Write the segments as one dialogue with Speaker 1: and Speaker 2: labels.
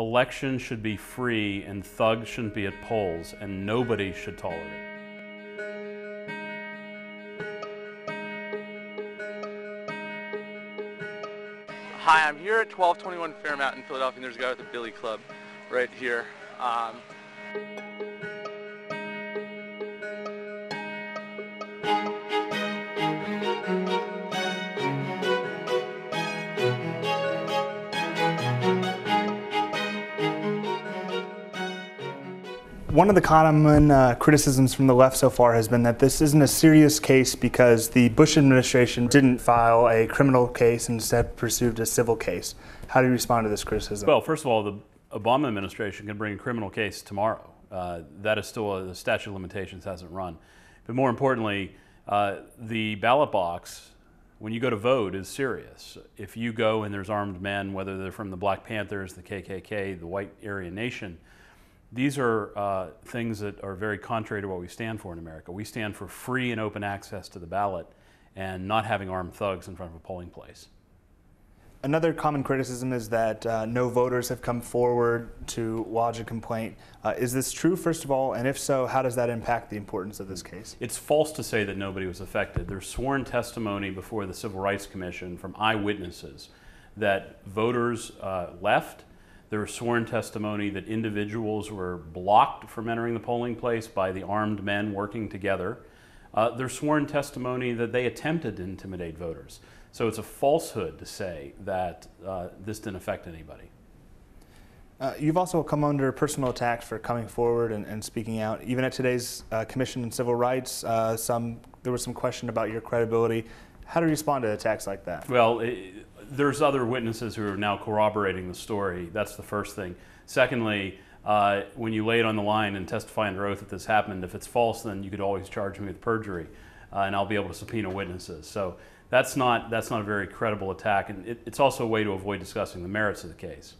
Speaker 1: Elections should be free and thugs shouldn't be at polls, and nobody should tolerate.
Speaker 2: Hi, I'm here at 1221 Fairmount in Philadelphia, and there's a guy with a billy club right here. Um,
Speaker 3: One of the common uh, criticisms from the left so far has been that this isn't a serious case because the Bush administration didn't file a criminal case and instead pursued a civil case. How do you respond to this criticism?
Speaker 1: Well, first of all, the Obama administration can bring a criminal case tomorrow. Uh, that is still a, the statute of limitations hasn't run. But more importantly, uh, the ballot box, when you go to vote, is serious. If you go and there's armed men, whether they're from the Black Panthers, the KKK, the White Aryan Nation, these are uh, things that are very contrary to what we stand for in America. We stand for free and open access to the ballot and not having armed thugs in front of a polling place.
Speaker 3: Another common criticism is that uh, no voters have come forward to lodge a complaint. Uh, is this true, first of all? And if so, how does that impact the importance of this case?
Speaker 1: It's false to say that nobody was affected. There's sworn testimony before the Civil Rights Commission from eyewitnesses that voters uh, left there was sworn testimony that individuals were blocked from entering the polling place by the armed men working together. Uh, there's sworn testimony that they attempted to intimidate voters. So it's a falsehood to say that uh, this didn't affect anybody.
Speaker 3: Uh, you've also come under personal attack for coming forward and, and speaking out. Even at today's uh, Commission on Civil Rights, uh, some there was some question about your credibility. How do you respond to attacks like that?
Speaker 1: Well, it, there's other witnesses who are now corroborating the story. That's the first thing. Secondly, uh, when you lay it on the line and testify under oath that this happened, if it's false, then you could always charge me with perjury, uh, and I'll be able to subpoena witnesses. So that's not that's not a very credible attack, and it, it's also a way to avoid discussing the merits of the case.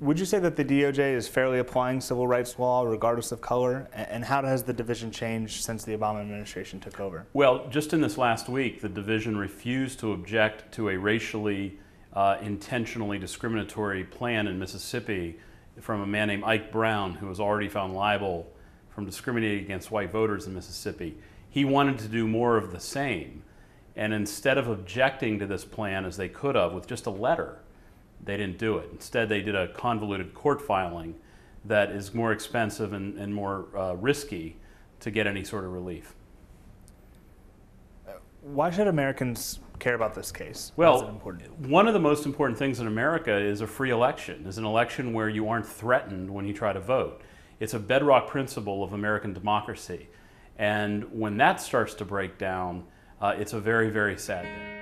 Speaker 3: Would you say that the DOJ is fairly applying civil rights law regardless of color? And how has the division changed since the Obama administration took over?
Speaker 1: Well, just in this last week, the division refused to object to a racially uh, intentionally discriminatory plan in Mississippi from a man named Ike Brown, who was already found liable from discriminating against white voters in Mississippi. He wanted to do more of the same. And instead of objecting to this plan as they could have with just a letter, they didn't do it. Instead, they did a convoluted court filing that is more expensive and, and more uh, risky to get any sort of relief.
Speaker 3: Why should Americans care about this case?
Speaker 1: Well, one of the most important things in America is a free election, is an election where you aren't threatened when you try to vote. It's a bedrock principle of American democracy. And when that starts to break down, uh, it's a very, very sad thing.